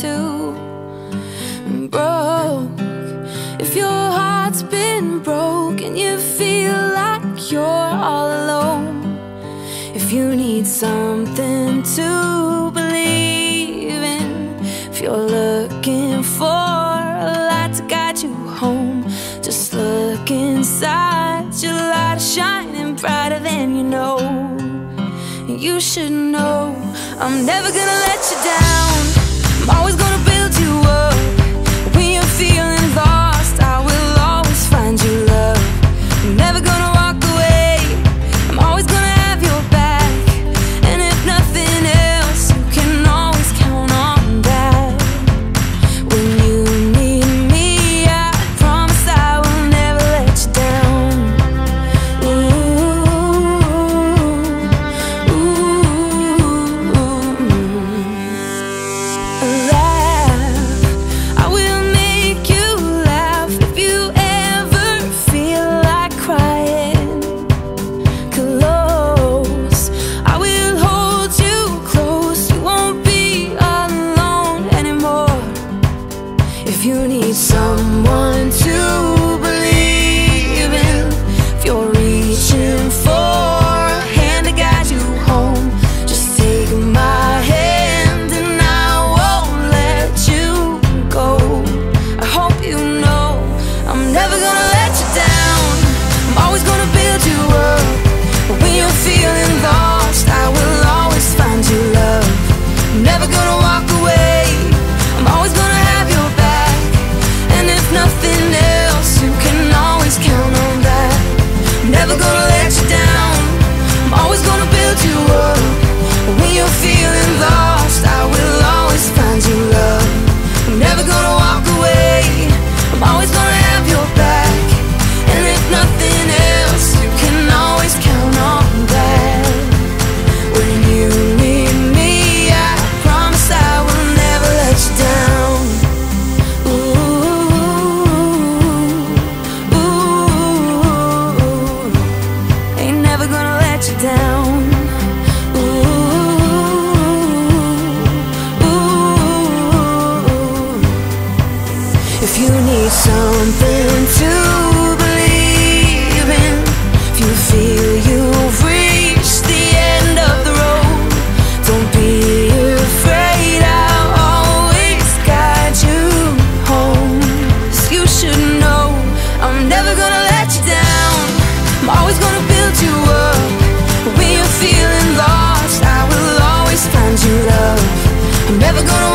too broke. If your heart's been broke and you feel like you're all alone, if you need something to believe in, if you're looking for a light to guide you home, just look inside. Your light is shining brighter than you know. You should know I'm never gonna let you down always gonna be someone to believe in. If you're reaching for a hand to guide you home Just take my hand and I won't let you go. I hope you know I'm never gonna let you down. I'm always gonna gonna